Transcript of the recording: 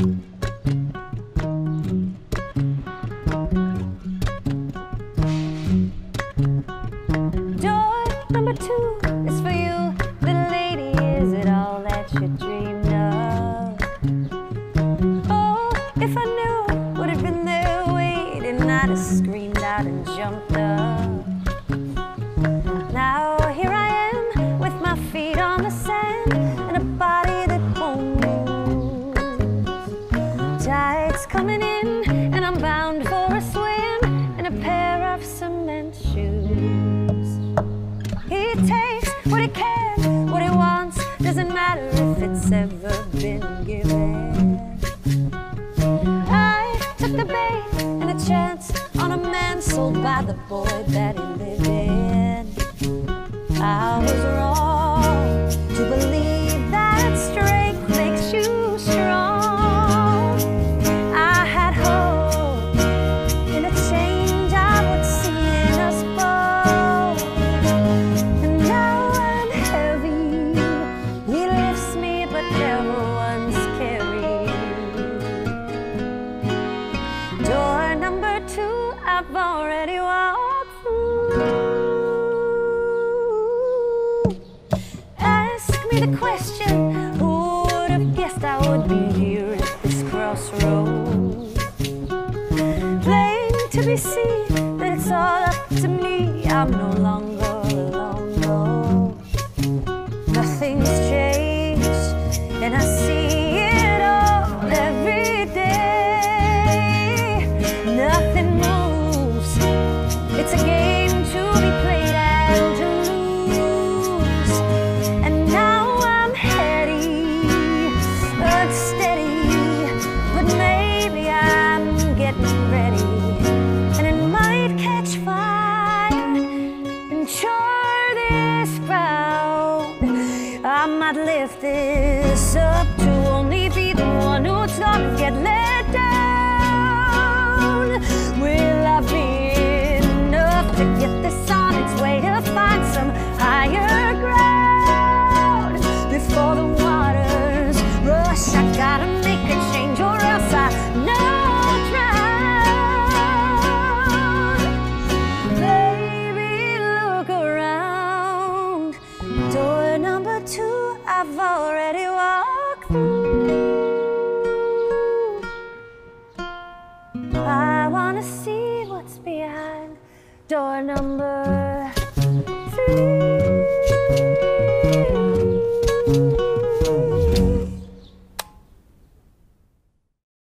Door number two is for you, little lady. Is it all that you dreamed of? Oh, if I knew what had been there waiting, I'd have screamed out and jumped up. Tide's coming in and I'm bound for a swim in a pair of cement shoes. He takes what he can, what he wants, doesn't matter if it's ever been given. I took the bait and a chance on a man sold by the boy that he lived in. I was wrong I've already walked through. Ask me the question Who would have guessed I would be here at this crossroad? Plain to be seen that it's all up to me. I'm no longer ground. I might lift this up to Door number three.